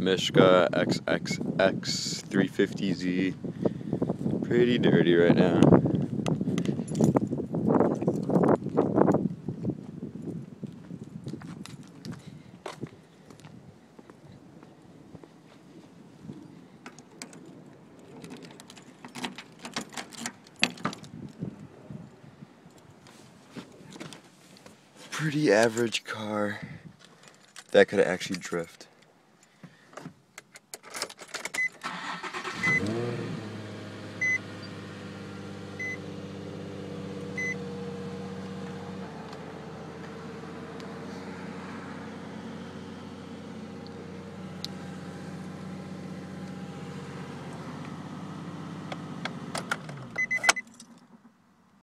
Mishka XXX 350Z. Pretty dirty right now. Pretty average car that could actually drift.